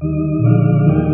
Música